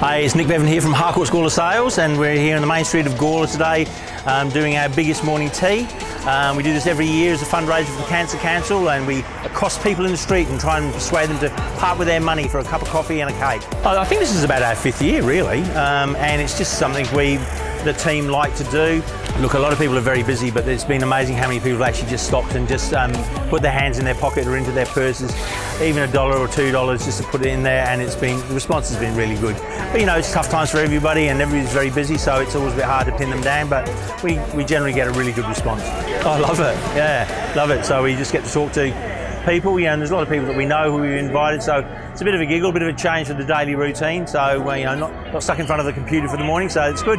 Hi, it's Nick Bevan here from Harcourts Gawler Sales, and we're here on the main street of Gawler today um, doing our biggest morning tea. Um, we do this every year as a fundraiser for Cancer Council, and we accost people in the street and try and persuade them to part with their money for a cup of coffee and a cake. I think this is about our fifth year, really, um, and it's just something we the team like to do. Look, a lot of people are very busy, but it's been amazing how many people have actually just stopped and just um, put their hands in their pocket or into their purses, even a dollar or two dollars just to put it in there, and it's been the response has been really good. But you know, it's tough times for everybody, and everybody's very busy, so it's always a bit hard to pin them down. But we, we generally get a really good response. I love it, yeah, love it. So we just get to talk to people, you know, and there's a lot of people that we know who we've invited, so it's a bit of a giggle, a bit of a change for the daily routine. So, well, you know, not, not stuck in front of the computer for the morning, so it's good.